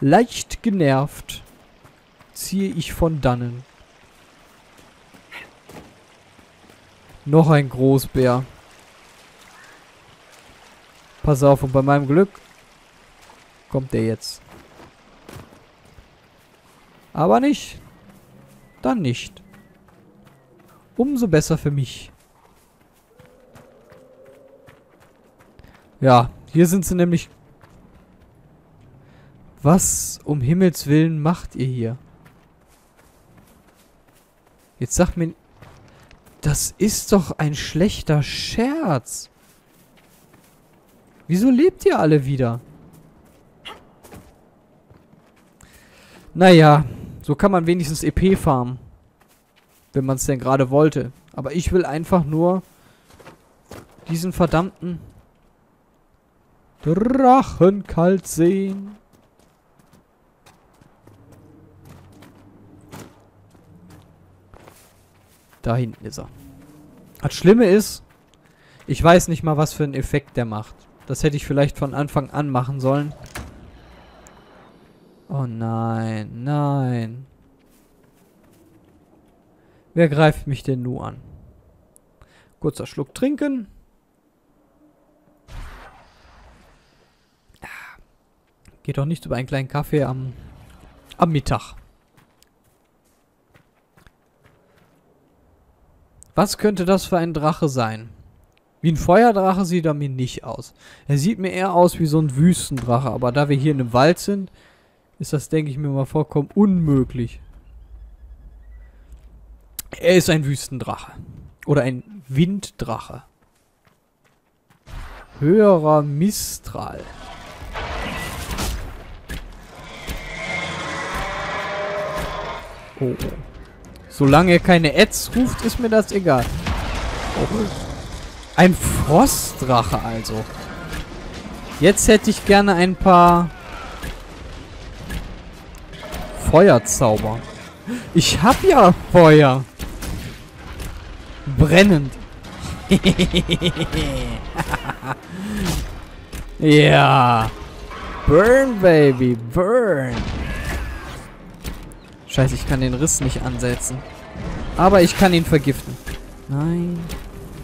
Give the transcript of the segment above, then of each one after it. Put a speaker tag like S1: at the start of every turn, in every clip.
S1: Leicht genervt ziehe ich von dannen. Noch ein Großbär. Pass auf, und bei meinem Glück kommt der jetzt. Aber nicht. Dann nicht. Umso besser für mich. Ja, hier sind sie nämlich... Was um Himmels Willen macht ihr hier? Jetzt sag mir... Das ist doch ein schlechter Scherz. Wieso lebt ihr alle wieder? Naja, so kann man wenigstens EP farmen. Wenn man es denn gerade wollte. Aber ich will einfach nur diesen verdammten Drachen kalt sehen. Da hinten ist er. Das Schlimme ist, ich weiß nicht mal, was für einen Effekt der macht. Das hätte ich vielleicht von Anfang an machen sollen. Oh nein, nein. Wer greift mich denn nur an? Kurzer Schluck trinken. Geht doch nicht über einen kleinen Kaffee am, am Mittag. Was könnte das für ein Drache sein? Wie ein Feuerdrache sieht er mir nicht aus. Er sieht mir eher aus wie so ein Wüstendrache. Aber da wir hier in einem Wald sind, ist das, denke ich mir mal, vollkommen unmöglich. Er ist ein Wüstendrache. Oder ein Winddrache. Höherer Mistral. Oh. Solange er keine Ads ruft, ist mir das egal. Oh. Ein Frostdrache also. Jetzt hätte ich gerne ein paar Feuerzauber. Ich hab ja Feuer. Brennend. ja. Burn, Baby, burn. Scheiße, ich kann den Riss nicht ansetzen. Aber ich kann ihn vergiften. Nein.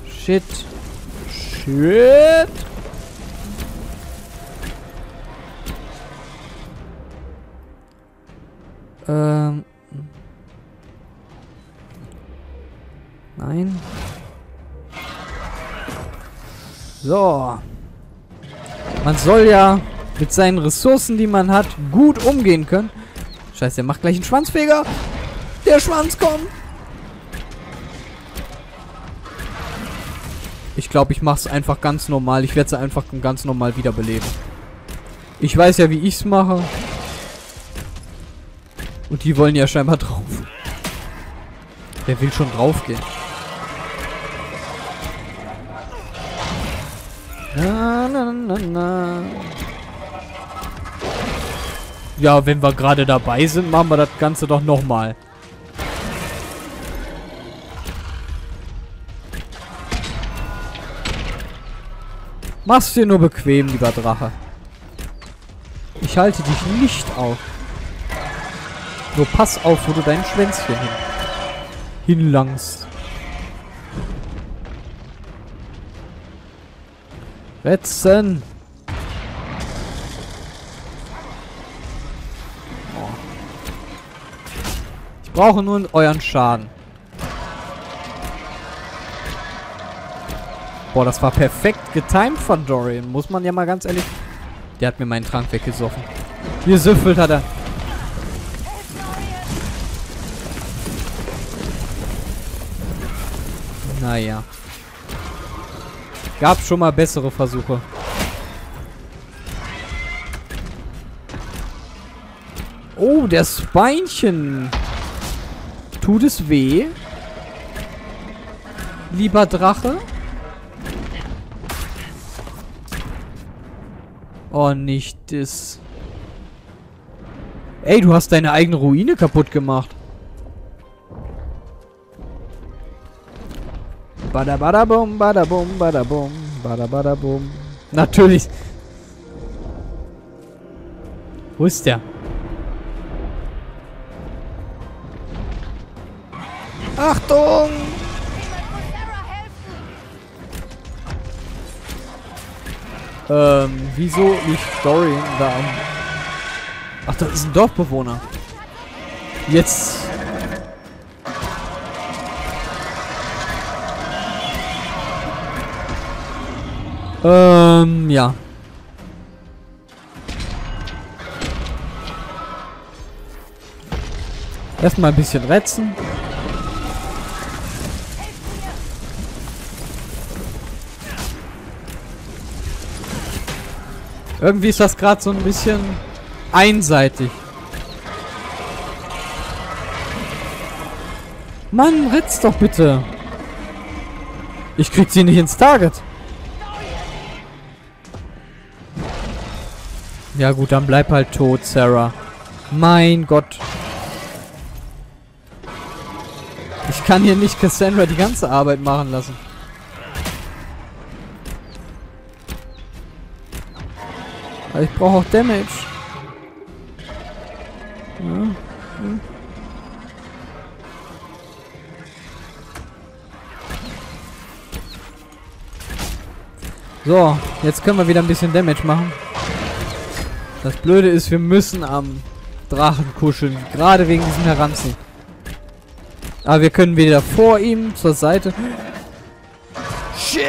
S1: Shit. Shit. Ähm. Nein. So. Man soll ja mit seinen Ressourcen, die man hat, gut umgehen können. Scheiße, der macht gleich einen Schwanzfeger. Der Schwanz kommt. Ich glaube, ich mache es einfach ganz normal. Ich werde es einfach ganz normal wiederbeleben. Ich weiß ja, wie ich es mache. Und die wollen ja scheinbar drauf. Der will schon draufgehen. Na, na, na, na. Ja, wenn wir gerade dabei sind, machen wir das Ganze doch nochmal. Mach's dir nur bequem, lieber Drache. Ich halte dich nicht auf. Nur pass auf, wo du dein Schwänzchen hin hinlangst. Wetzen! Brauche nur euren Schaden. Boah, das war perfekt getimed von Dorian. Muss man ja mal ganz ehrlich... Der hat mir meinen Trank weggesoffen. Gesüffelt hat er. Naja. Gab schon mal bessere Versuche. Oh, das Beinchen. Tut es weh? Lieber Drache? Oh, nicht das. Ey, du hast deine eigene Ruine kaputt gemacht. Bada bada bum, bada bum, bada bum, bada bada bum. Natürlich. Wo ist der? Achtung! Ähm, wieso liegt Dorian da am... Ach, das ist ein Dorfbewohner. Jetzt... Ähm, ja. Erstmal ein bisschen retzen. Irgendwie ist das gerade so ein bisschen einseitig. Mann, ritz doch bitte. Ich krieg sie nicht ins Target. Ja gut, dann bleib halt tot, Sarah. Mein Gott. Ich kann hier nicht Cassandra die ganze Arbeit machen lassen. Aber ich brauche auch Damage. Ja. So, jetzt können wir wieder ein bisschen Damage machen. Das Blöde ist, wir müssen am Drachen kuscheln. Gerade wegen diesem Heranziehen. Aber wir können wieder vor ihm zur Seite. Shit!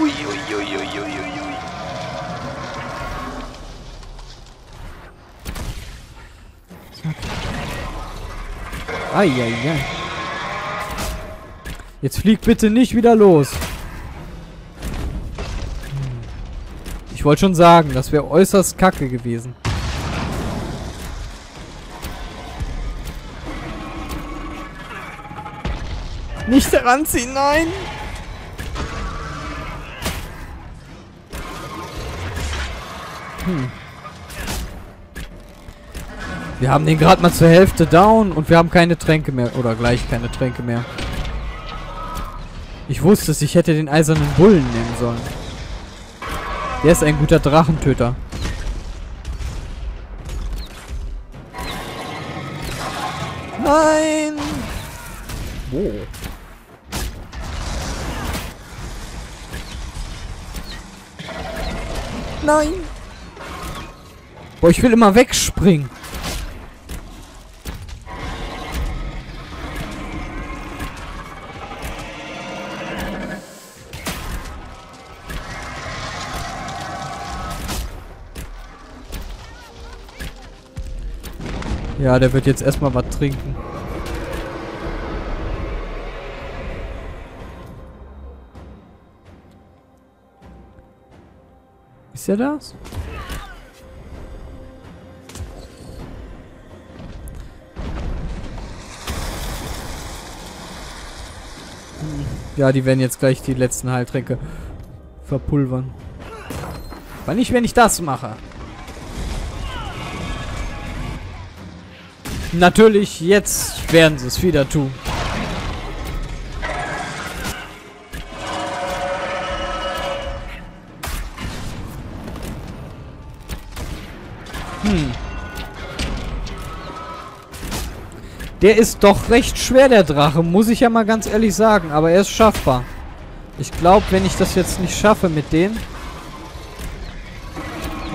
S1: Ui, ui, ui, ui, ui, ui. Eieiei. Jetzt flieg bitte nicht wieder los. Ich wollte schon sagen, das wäre äußerst kacke gewesen. Nicht heranziehen, nein! Hm. Wir haben den gerade mal zur Hälfte down und wir haben keine Tränke mehr. Oder gleich keine Tränke mehr. Ich wusste es, ich hätte den eisernen Bullen nehmen sollen. Der ist ein guter Drachentöter. Nein! Wo? Nein! Boah, ich will immer wegspringen. Ja, der wird jetzt erstmal was trinken. Ist er das? Ja, die werden jetzt gleich die letzten Heiltränke verpulvern. Aber nicht, wenn ich das mache. Natürlich, jetzt werden sie es wieder tun. Hm. Der ist doch recht schwer, der Drache, muss ich ja mal ganz ehrlich sagen. Aber er ist schaffbar. Ich glaube, wenn ich das jetzt nicht schaffe mit denen,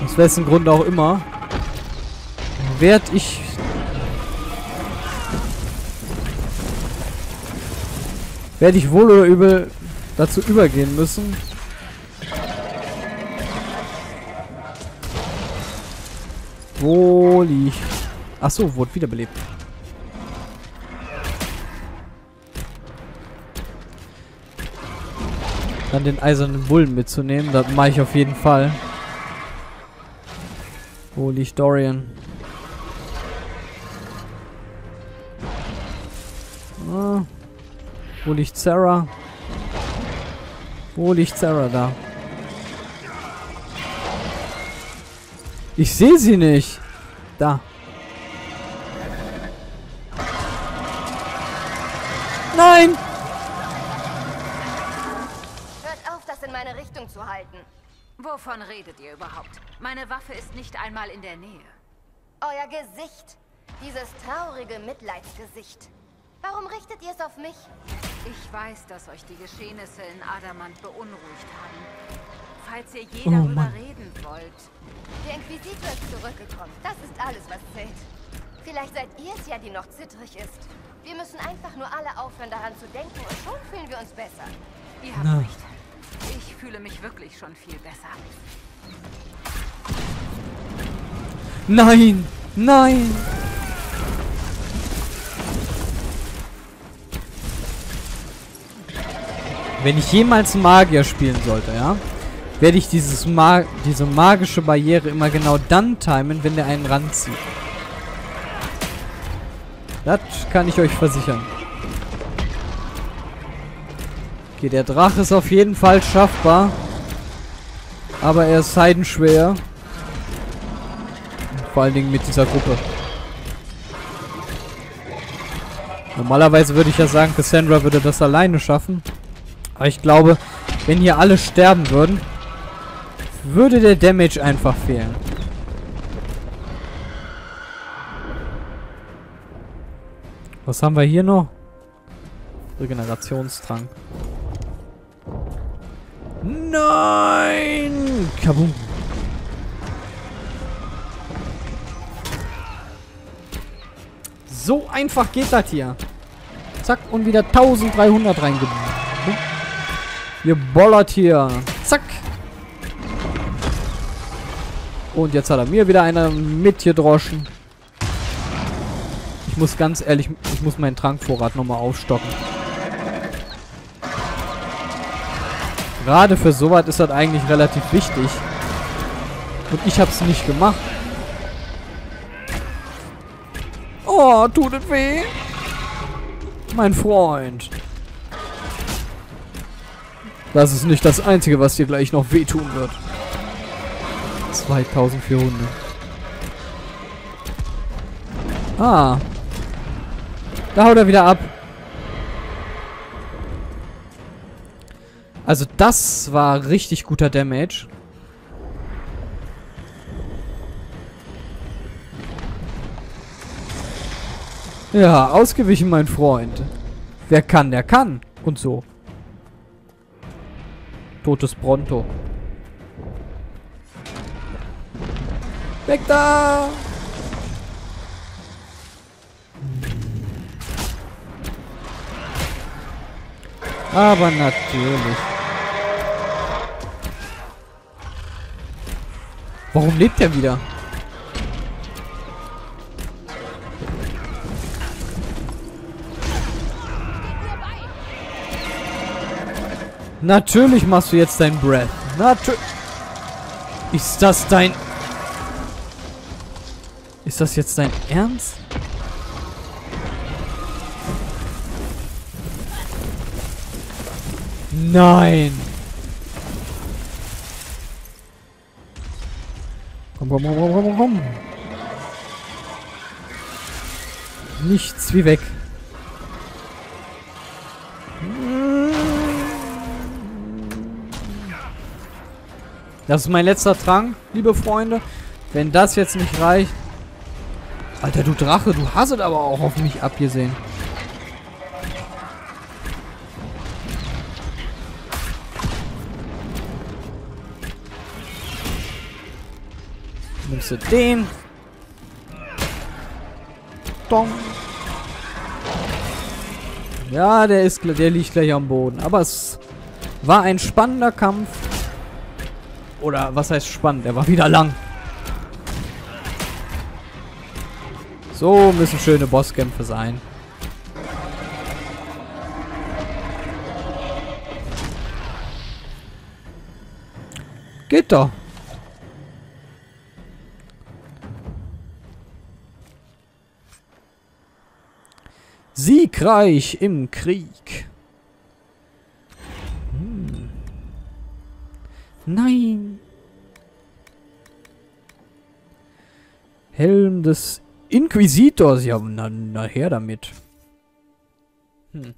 S1: aus wessen Grund auch immer, werde ich werde ich wohl oder übel dazu übergehen müssen. Wo liegt... Achso, wurde wiederbelebt. Dann den eisernen Bullen mitzunehmen, das mache ich auf jeden Fall. Wo liegt Dorian? Ah. Wo liegt Sarah? Wo liegt Sarah da? Ich sehe sie nicht. Da. Nein!
S2: Hört auf, das in meine Richtung zu halten.
S3: Wovon redet ihr überhaupt? Meine Waffe ist nicht einmal in der Nähe.
S2: Euer Gesicht. Dieses traurige Mitleidsgesicht. Warum richtet ihr es auf mich?
S3: Ich weiß, dass euch die Geschehnisse in Adamant beunruhigt haben. Falls ihr je
S1: Oh,
S3: darüber
S1: Mann.
S3: reden wollt,
S2: Der Inquisitor ist zurückgekommen. Das ist alles, was zählt. Vielleicht seid ihr es ja, die noch zittrig ist. Wir müssen einfach nur alle aufhören, daran zu denken und schon fühlen wir uns besser.
S3: ihr habt
S1: Na.
S3: recht. Ich fühle mich wirklich schon viel besser.
S1: Nein! Nein! Wenn ich jemals Magier spielen sollte, ja, werde ich dieses Ma diese magische Barriere immer genau dann timen, wenn der einen ranzieht. Das kann ich euch versichern. Okay, der Drache ist auf jeden Fall schaffbar. Aber er ist heidenschwer. Vor allen Dingen mit dieser Gruppe. Normalerweise würde ich ja sagen, Cassandra würde das alleine schaffen. Aber ich glaube, wenn hier alle sterben würden, würde der Damage einfach fehlen. Was haben wir hier noch? Regenerationstrank. Nein! Kabum. So einfach geht das hier. Zack, und wieder 1300 reingeben. Ihr bollert hier. Zack. Und jetzt hat er mir wieder einer mitgedroschen. Ich muss ganz ehrlich, ich muss meinen Trankvorrat nochmal aufstocken. Gerade für sowas ist das eigentlich relativ wichtig. Und ich hab's nicht gemacht. Oh, tut es weh. Mein Freund. Das ist nicht das Einzige, was dir gleich noch wehtun wird. 2400. Ah. Da haut er wieder ab. Also das war richtig guter Damage. Ja, ausgewichen, mein Freund. Wer kann, der kann. Und so. Totes Pronto. Weg da! Aber natürlich. Warum lebt er wieder? Natürlich machst du jetzt dein Breath. Natürlich. Ist das dein... Ist das jetzt dein Ernst? Nein. Komm, komm, komm, komm, komm, komm. Nichts wie weg. Das ist mein letzter Trank, liebe Freunde. Wenn das jetzt nicht reicht. Alter, du Drache, du hast es aber auch auf mich abgesehen. Nimmst du den. Dong. Ja, der ist, der liegt gleich am Boden. Aber es war ein spannender Kampf. Oder was heißt spannend? Er war wieder lang. So müssen schöne Bosskämpfe sein. Geht doch. Siegreich im Krieg. Nein. Helm des Inquisitors. Ja, na, na her damit. Hm.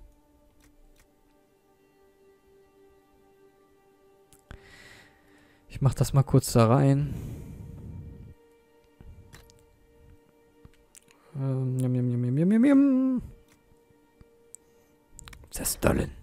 S1: Ich mach das mal kurz da rein. Ähm, yum, yum, yum, yum, yum, yum. Zerstollen.